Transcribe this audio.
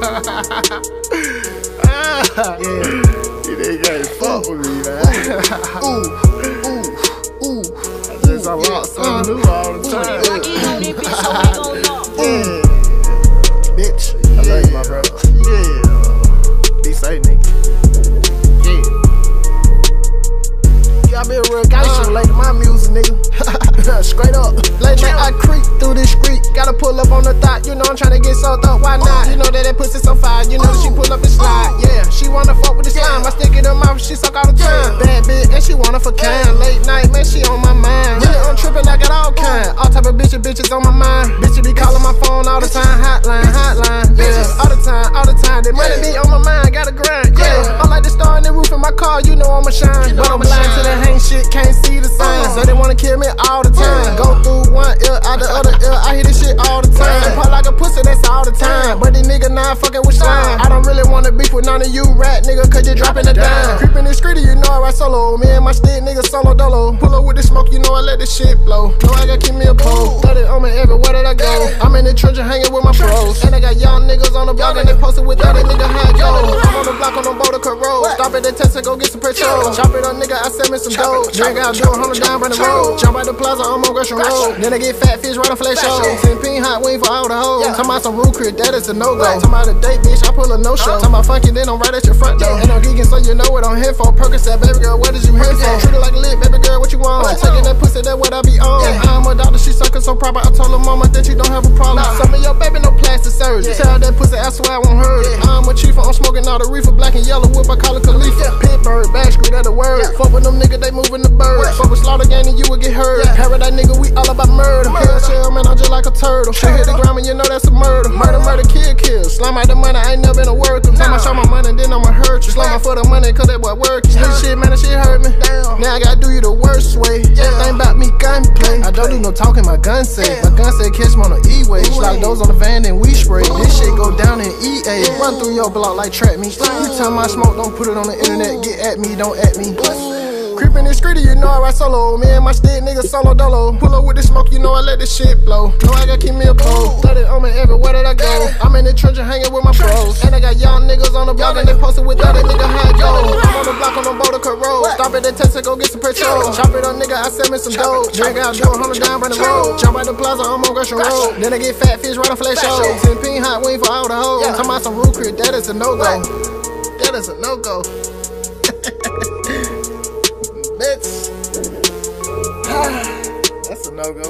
yeah. You nigga can't fuck with me, man. ooh, ooh, ooh. I just unlock something new all the time. Yeah. Bitch, I love you, my brother. Yeah. Be safe, nigga. Yeah. You gotta be a real gangster uh. relate to my music, nigga. Straight up. Late night, I creep through this street. Gotta pull up on the thought. You know I'm tryna get sold up. Why not? You know bitch, and she wanna for kind. Late night, man, she on my mind. Really, I'm tripping. I got all kind. All type of bitches, bitches on my mind. Bitches be calling my phone all the time. Hotline, hotline. Yeah, all the time, all the time. That money be on my mind. Gotta grind. These niggas not fucking with slime. I don't really wanna beef with none of you rat nigga, cause you're dropping the dime. Creeping the street, you know I ride solo. Me and my stick nigga solo dolo. Pull up with the smoke, you know I let the shit blow. Know I gotta keep me a pole. Got it on me everywhere that I go. I'm in the trench hanging with my bros. And I got young niggas on the block and they posted with that nigga how it go. I'm on the block at the test and go get some petrol. Chop it up, nigga, I send me some dough. Drink out, do a hundred down by the road. Jump out the plaza, I'm on Gresham Road. Then I get fat fish right on flash show. Ten pin hot wing for all the hoes. Talking about some root crit, that is a no go. Talking about a date, bitch, I pull a no show. Talking about funky, then I'm right at your front door. And I'm geeking, so you know what I'm here for. Percocet, baby girl, what is you here for? Treat it like a lit, baby girl, what you want? Taking that pussy, that what I be on. I'm a doctor, she sucking so proper. I told her mama that you don't have a problem. Nah. Some of your baby, no plastic surgery. Tell that pussy, I swear I won't hurt it. I'm a chief, I'm smoking all the reefer, black and yellow whip, I call it Khalifa. Pittsburgh, back street, that the word. Fuck with them niggas, they moving the bird. Fuck with slaughter gang and you will get hurt. Paradise nigga, we all about murder. Hell shell, man, I'm just like a turtle. Shit hit the ground and you know that's a murder. Murder, murder, kill, kill. Slime out the money, I ain't never been a worker. I'ma hurt you. Slime out for the money, cause that boy working. This shit, man, that shit hurt me. Now I gotta do you the worst way. Yeah. Everything about me gunplay. I don't do no talking, my gun say. My gun say catch me on the E-way. Like those on the van, then we spray. This shit go down in EA. Run through your block like trap me. You tell my smoke, don't put it on the internet. Get at me, don't at me. Creeping the street, you know I ride solo. Me and my stick nigga solo dolo. Pull up with the smoke, you know I let the shit blow. Know I gotta keep me a pole. Got it on me everywhere that I go. I'm in the trench hanging with my bros. Got young niggas on the block and they posted with that nigga how it go. I'm on the block on the Boulder road. Stop at the test and go get some petrol. Chop it up, nigga, I send me some dough. Drink out, do a hundred down by the road. Jump out the plaza, I'm on Gresham Road. Then I get fat fish right on flash show. Ten pin hot wing for all the hoes. Talking about some root crit, that is a no go. That is a no go. Bitch. That's a no go.